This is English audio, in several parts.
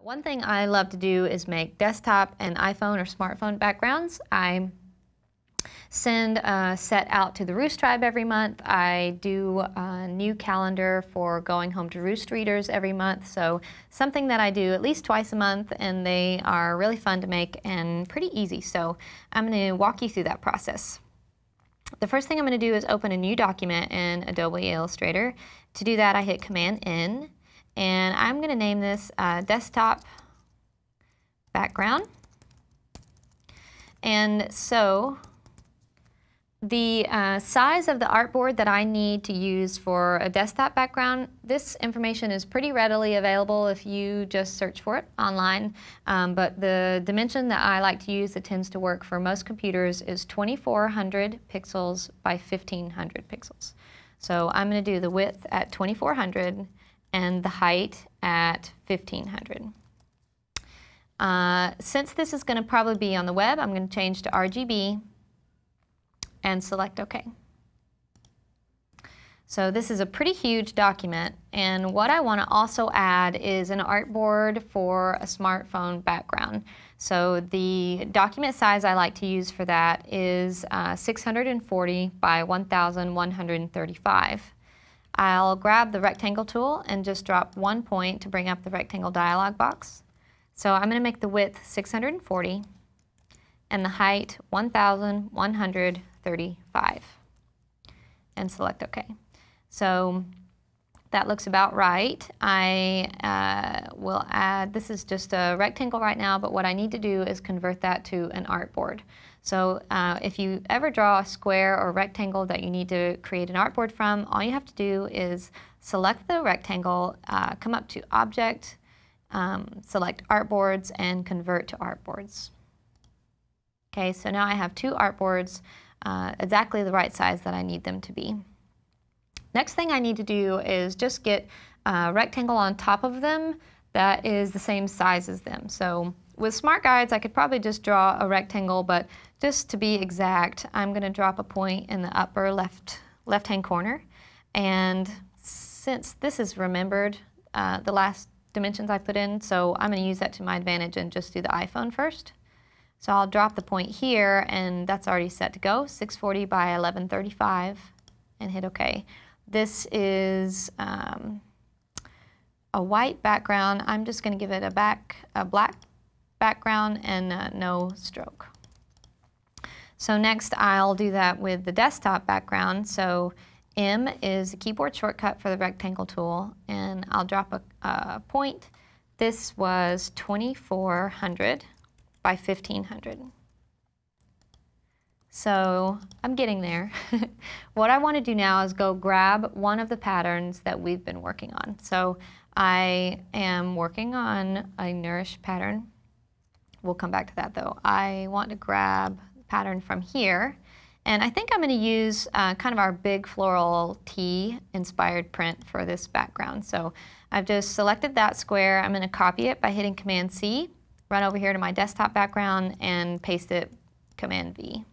One thing I love to do is make desktop and iPhone or smartphone backgrounds. I send a set out to the Roost Tribe every month. I do a new calendar for going home to Roost readers every month. So something that I do at least twice a month and they are really fun to make and pretty easy. So I'm going to walk you through that process. The first thing I'm going to do is open a new document in Adobe Illustrator. To do that I hit Command N and I'm going to name this uh, desktop background. And so the uh, size of the artboard that I need to use for a desktop background, this information is pretty readily available if you just search for it online. Um, but the dimension that I like to use that tends to work for most computers is 2400 pixels by 1500 pixels. So I'm going to do the width at 2400 and the height at 1500. Uh, since this is going to probably be on the web, I'm going to change to RGB and select OK. So this is a pretty huge document and what I want to also add is an artboard for a smartphone background. So the document size I like to use for that is uh, 640 by 1135. I'll grab the rectangle tool and just drop one point to bring up the rectangle dialog box. So I'm going to make the width 640 and the height 1135 and select OK. So that looks about right. I uh, will add, this is just a rectangle right now, but what I need to do is convert that to an artboard. So uh, if you ever draw a square or rectangle that you need to create an artboard from, all you have to do is select the rectangle, uh, come up to Object, um, select Artboards, and convert to Artboards. Okay, so now I have two artboards uh, exactly the right size that I need them to be. Next thing I need to do is just get a rectangle on top of them that is the same size as them. So with Smart Guides, I could probably just draw a rectangle, but just to be exact, I'm going to drop a point in the upper left left-hand corner. And since this is remembered, uh, the last dimensions I put in, so I'm going to use that to my advantage and just do the iPhone first. So I'll drop the point here, and that's already set to go, 640 by 1135, and hit OK. This is um, a white background. I'm just going to give it a back a black background and uh, no stroke. So next I'll do that with the desktop background. So M is the keyboard shortcut for the rectangle tool and I'll drop a, a point. This was 2400 by 1500. So I'm getting there. what I want to do now is go grab one of the patterns that we've been working on. So I am working on a nourish pattern We'll come back to that though. I want to grab the pattern from here. And I think I'm going to use uh, kind of our big floral T inspired print for this background. So I've just selected that square. I'm going to copy it by hitting Command C, run over here to my desktop background and paste it Command V.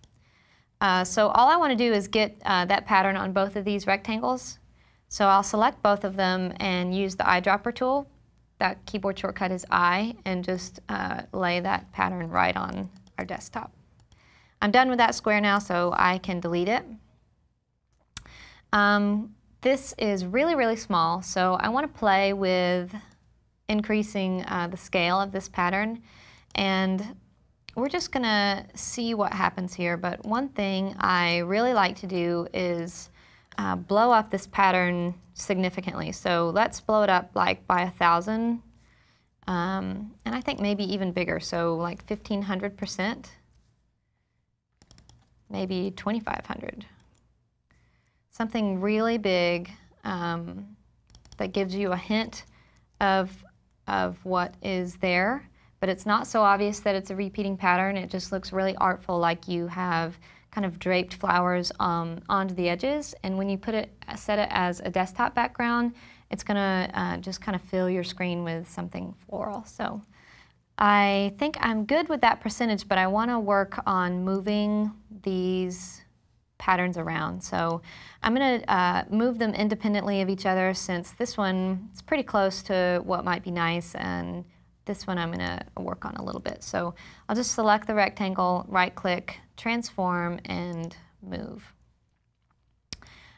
Uh, so all I want to do is get uh, that pattern on both of these rectangles. So I'll select both of them and use the eyedropper tool that keyboard shortcut is I and just uh, lay that pattern right on our desktop. I'm done with that square now, so I can delete it. Um, this is really, really small, so I want to play with increasing uh, the scale of this pattern. And we're just going to see what happens here, but one thing I really like to do is uh, blow up this pattern significantly. So let's blow it up like by a thousand, um, and I think maybe even bigger, so like 1500%, maybe 2500. Something really big um, that gives you a hint of, of what is there, but it's not so obvious that it's a repeating pattern. It just looks really artful, like you have kind of draped flowers um, onto the edges. And when you put it, set it as a desktop background, it's going to uh, just kind of fill your screen with something floral. So I think I'm good with that percentage, but I want to work on moving these patterns around. So I'm going to uh, move them independently of each other since this one is pretty close to what might be nice and this one I'm going to work on a little bit. So I'll just select the rectangle, right click, transform, and move.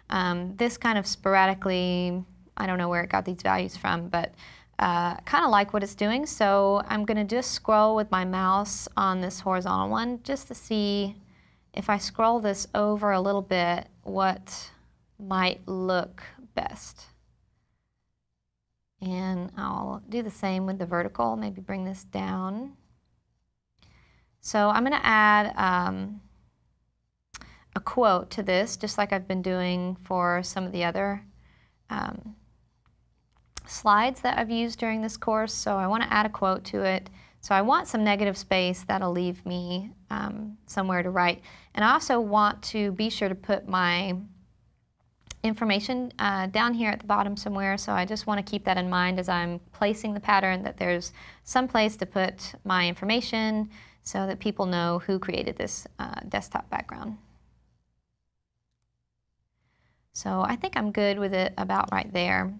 Um, this kind of sporadically, I don't know where it got these values from, but uh, kind of like what it's doing. So I'm going to just scroll with my mouse on this horizontal one just to see if I scroll this over a little bit, what might look best. And I'll do the same with the vertical, maybe bring this down. So I'm going to add um, a quote to this, just like I've been doing for some of the other um, slides that I've used during this course. So I want to add a quote to it. So I want some negative space that'll leave me um, somewhere to write. And I also want to be sure to put my information uh, down here at the bottom somewhere. So I just want to keep that in mind as I'm placing the pattern that there's some place to put my information so that people know who created this uh, desktop background. So I think I'm good with it about right there.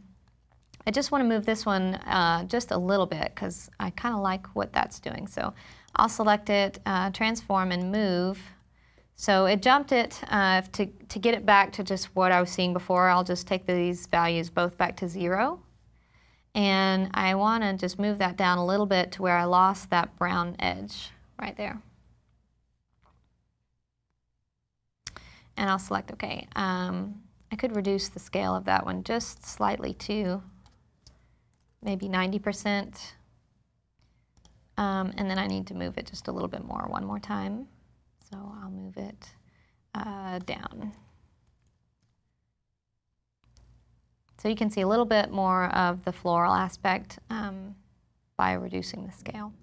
I just want to move this one uh, just a little bit because I kind of like what that's doing. So I'll select it, uh, transform and move. So it jumped it uh, to, to get it back to just what I was seeing before. I'll just take these values both back to zero. And I want to just move that down a little bit to where I lost that brown edge right there. And I'll select OK. Um, I could reduce the scale of that one just slightly too, maybe 90%. Um, and then I need to move it just a little bit more one more time. So I'll move it uh, down. So you can see a little bit more of the floral aspect um, by reducing the scale.